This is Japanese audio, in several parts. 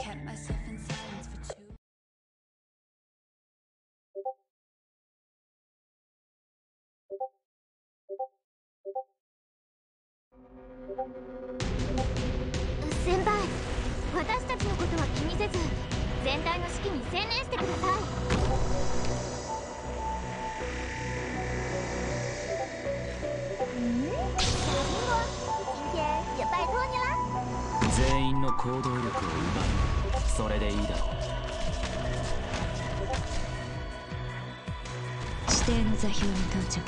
kept myself in silence for too 先輩私たちのことは気にせず全体の指揮に専念してください。嗯，小苹果，今天也拜托你啦。全員の行動力を奪うそれでいいだろう。指定の座標に到着。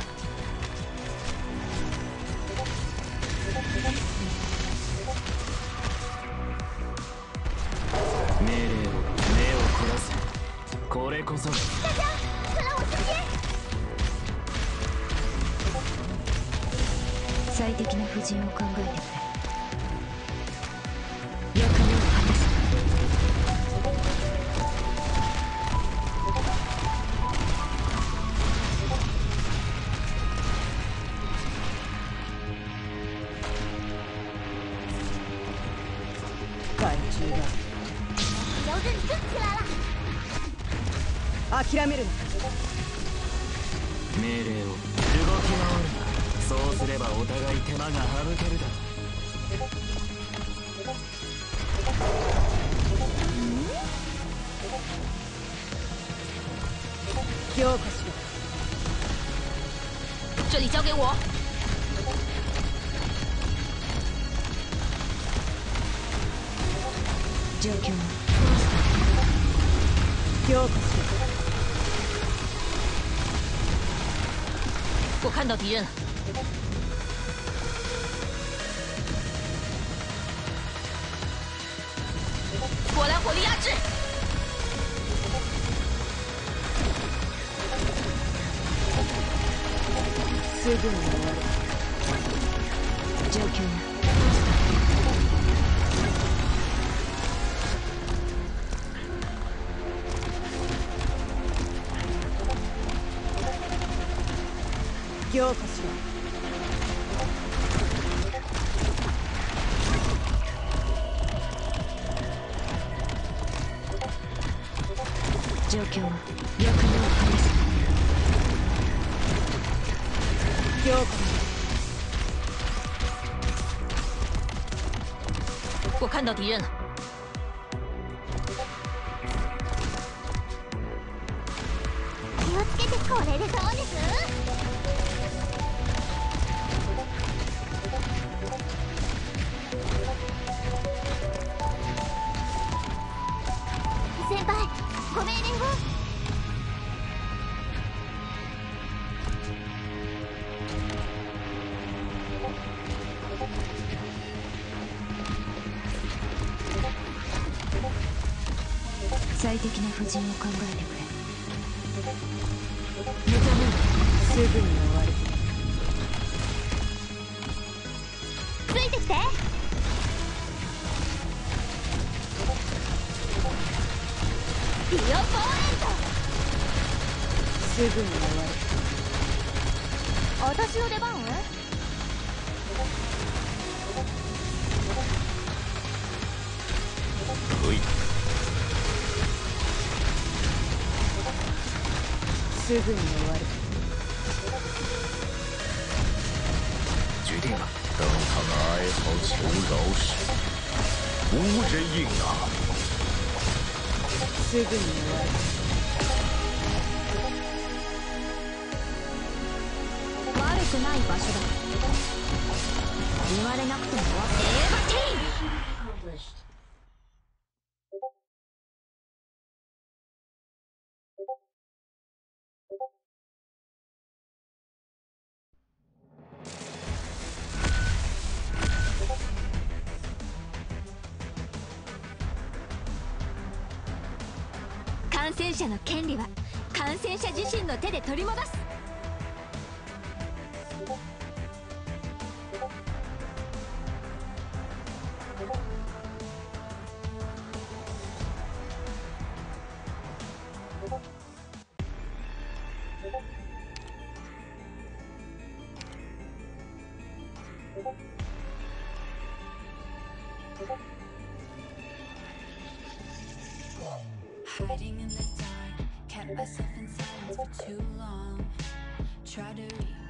命令を目を凝らせ。これこそ！最適な布陣を考えてくれだ諦めるな命令を動き回るなそうすればお互い手間が省けるだろう。強化しろ这里交给我状況は強化し我看到敌人了我来火力压制ろすぐに終わる状況は しろ。状況はを果たせ強化我看到敌人了気をつけてこれでどうです最適な布陣を考えてくれ。すぐに終わる。ついてきて。ビオポーエンすぐに終わる。ト私の出番？すぐに終わる。决定了登堂哀嚎求饶时，无人应答。すぐに終わる。悪くない場所だ。言われなくても終わかるエヴァティーン感染者の権利は感染者自身の手で取り戻す。Hiding in the dark, kept myself in silence for too long. Try to